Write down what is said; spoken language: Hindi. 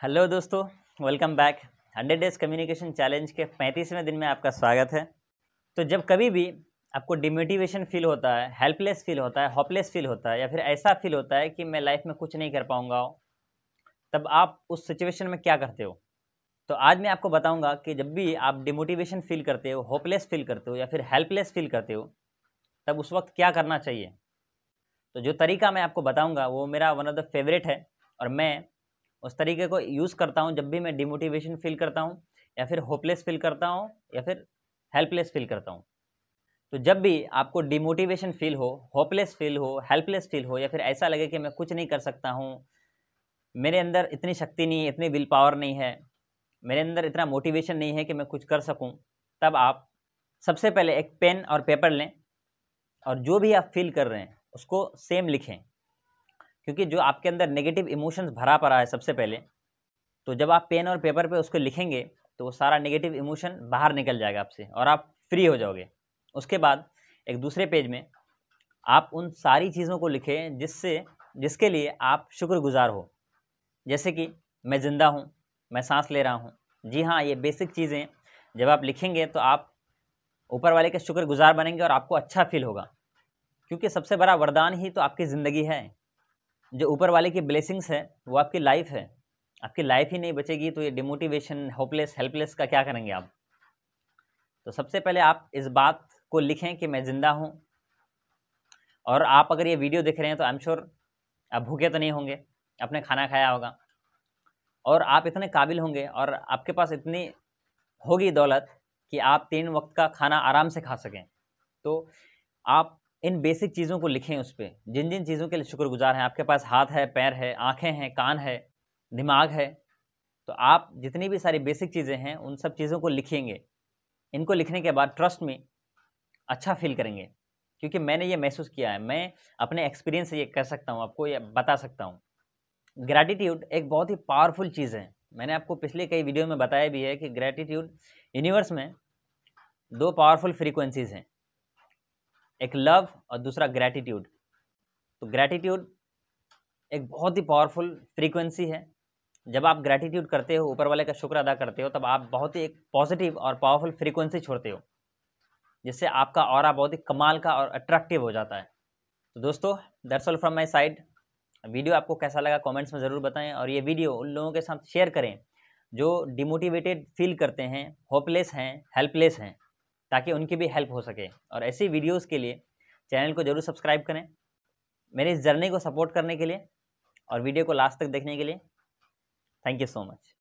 हेलो दोस्तों welcome back hundred days communication challenge के पैंतीसवें दिन में आपका स्वागत है। तो जब कभी भी आपको डिमोटिवेशन फील होता है हेल्पलेस फील होता है होपलेस फील होता है, या फिर ऐसा फील होता है कि मैं लाइफ में कुछ नहीं कर पाऊँगा, तब आप उस सिचुएशन में क्या करते हो? तो आज मैं आपको बताऊँगा कि जब भी आप डिमोटिवेशन फील करते हो होपलेस फील करते हो, या फिर हेल्पलेस फील करते हो, तब उस वक्त क्या करना चाहिए? तो जो तरीका मैं आपको बताऊँगा, वो मेरा वन ऑफ़ द फेवरेट है, और मैं उस तरीके को यूज़ करता हूँ जब भी मैं डिमोटिवेशन फील करता हूँ, या फिर होपलेस फील करता हूँ, या फिर हेल्पलेस फील करता हूँ। तो जब भी आपको डिमोटिवेशन फील हो होपलेस फील हो हेल्पलेस फील हो, या फिर ऐसा लगे कि मैं कुछ नहीं कर सकता हूँ, मेरे अंदर इतनी शक्ति नहीं है, इतनी विल पावर नहीं है, मेरे अंदर इतना मोटिवेशन नहीं है कि मैं कुछ कर सकूँ, तब आप सबसे पहले एक पेन और पेपर लें और जो भी आप फील कर रहे हैं, उसको सेम लिखें। क्योंकि जो आपके अंदर नेगेटिव इमोशंस भरा पड़ा है सबसे पहले तो जब आप पेन और पेपर पे उसको लिखेंगे तो वो सारा नेगेटिव इमोशन बाहर निकल जाएगा आपसे और आप फ्री हो जाओगे। उसके बाद एक दूसरे पेज में आप उन सारी चीज़ों को लिखें जिससे, जिसके लिए आप शुक्रगुजार हो। जैसे कि मैं ज़िंदा हूँ, मैं सांस ले रहा हूँ। जी हाँ ये बेसिक चीज़ें जब आप लिखेंगे तो आप ऊपर वाले के शुक्रगुजार बनेंगे और आपको अच्छा फील होगा। क्योंकि सबसे बड़ा वरदान ही तो आपकी ज़िंदगी है। जो ऊपर वाले की ब्लेसिंग्स है, वो आपकी लाइफ है। आपकी लाइफ ही नहीं बचेगी तो ये डिमोटिवेशन होपलेस हेल्पलेस का क्या करेंगे आप? तो सबसे पहले आप इस बात को लिखें कि मैं ज़िंदा हूँ। और आप अगर ये वीडियो देख रहे हैं तो आई एम श्योर आप भूखे तो नहीं होंगे, आपने खाना खाया होगा। और आप इतने काबिल होंगे और आपके पास इतनी होगी दौलत कि आप तीन वक्त का खाना आराम से खा सकें। तो आप इन बेसिक चीज़ों को लिखें उस पर जिन जिन चीज़ों के लिए शुक्रगुजार हैं, आपके पास हाथ है, पैर है, आँखें हैं, कान है, दिमाग है तो आप जितनी भी सारी बेसिक चीज़ें हैं, उन सब चीज़ों को लिखेंगे। इनको लिखने के बाद ट्रस्ट में अच्छा फील करेंगे, क्योंकि मैंने ये महसूस किया है। मैं अपने एक्सपीरियंस से ये कर सकता हूँ, आपको ये बता सकता हूँ। ग्रैटिट्यूड एक बहुत ही पावरफुल चीज़ है। मैंने आपको पिछले कई वीडियो में बताया भी है कि ग्रैटिट्यूड यूनिवर्स में दो पावरफुल फ्रीक्वेंसीज़ हैं। एक लव और दूसरा ग्रैटिट्यूड तो ग्रैटिट्यूड एक बहुत ही पावरफुल फ्रीक्वेंसी है। जब आप ग्रैटिट्यूड करते हो, ऊपर वाले का शुक्र अदा करते हो, तब आप बहुत ही एक पॉजिटिव और पावरफुल फ्रीक्वेंसी छोड़ते हो, जिससे आपका और बहुत ही कमाल का और अट्रैक्टिव हो जाता है। तो दोस्तों that's all from my side video आपको कैसा लगा कमेंट्स में ज़रूर बताएँ और ये वीडियो उन लोगों के साथ शेयर करें, जो डिमोटिवेटेड फील करते हैं होपलेस हैं हेल्पलेस हैं। ताकि उनकी भी हेल्प हो सके। और ऐसी वीडियोस के लिए चैनल को ज़रूर सब्सक्राइब करें। मेरे इस जर्नी को सपोर्ट करने के लिए और वीडियो को लास्ट तक देखने के लिए। Thank you so much